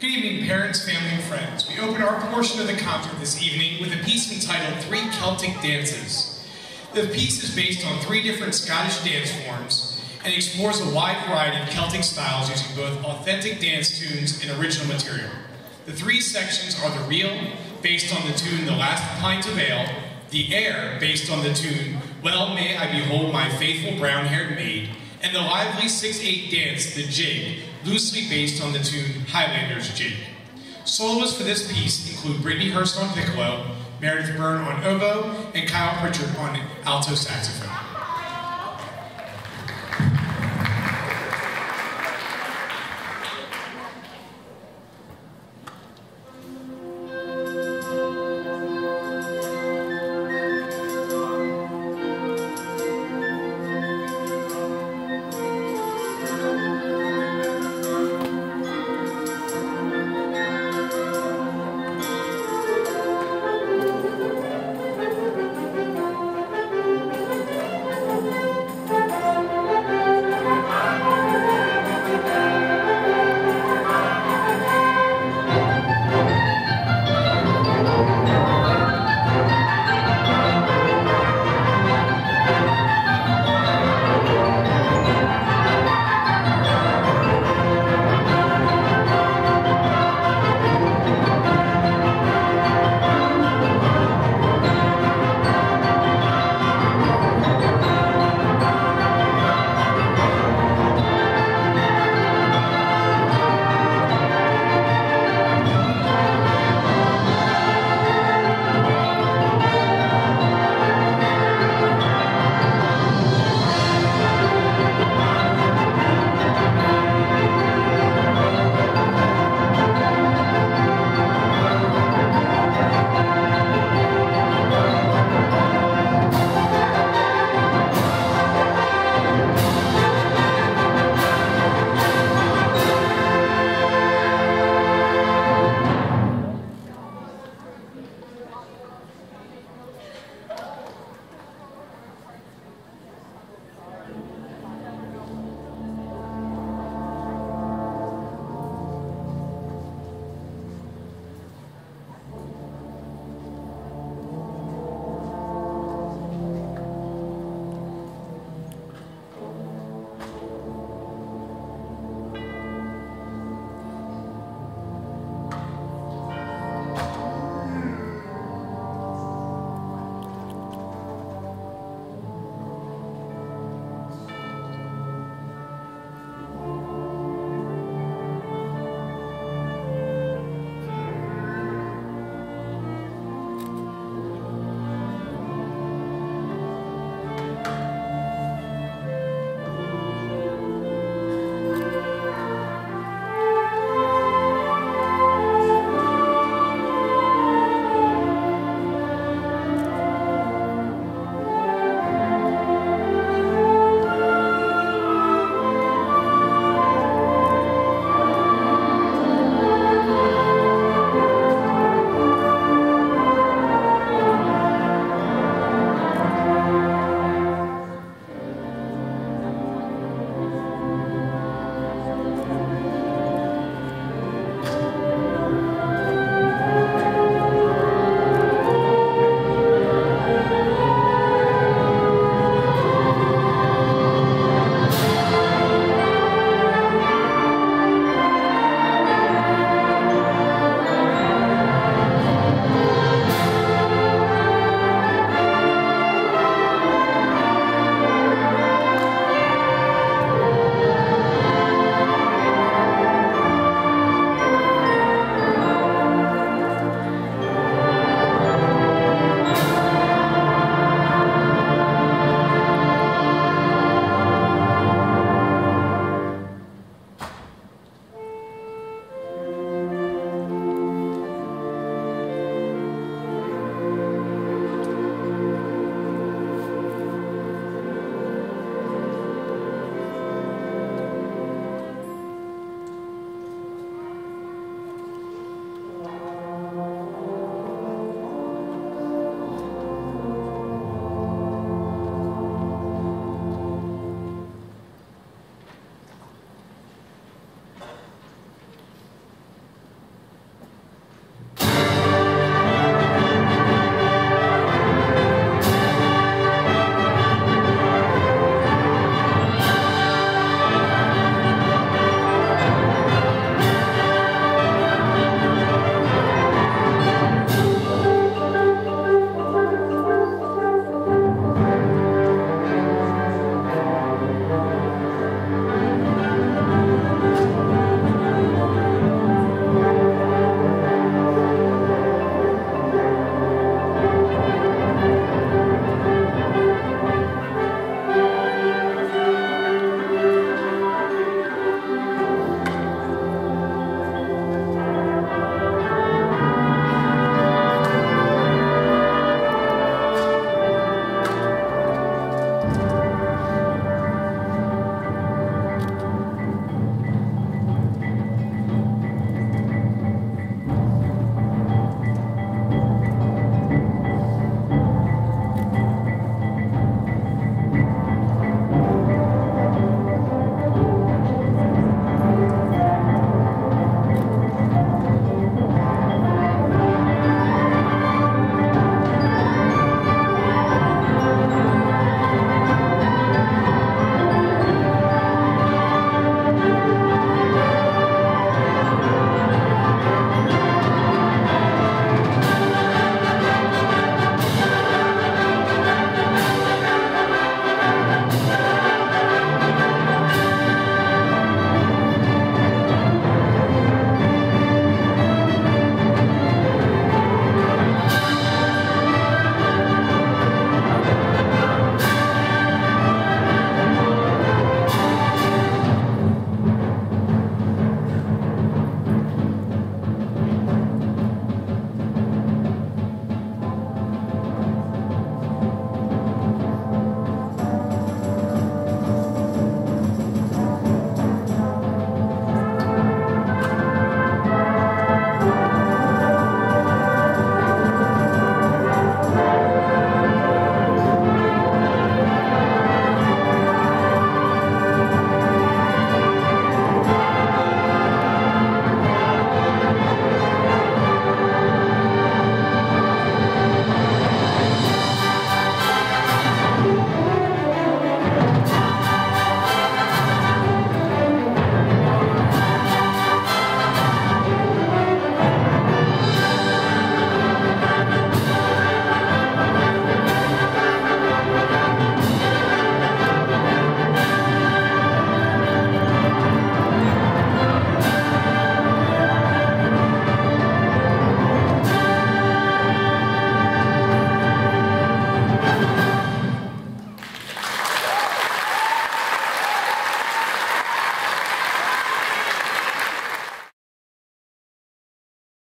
Good evening, parents, family, and friends. We open our portion of the concert this evening with a piece entitled Three Celtic Dances. The piece is based on three different Scottish dance forms and explores a wide variety of Celtic styles using both authentic dance tunes and original material. The three sections are the reel, based on the tune The Last Pint of Ale, the air, based on the tune Well May I Behold My Faithful Brown-Haired Maid, and the lively 6-8 dance, The Jig, loosely based on the tune Highlander's Jig. Soloists for this piece include Brittany Hurst on piccolo, Meredith Byrne on oboe, and Kyle Pritchard on alto saxophone.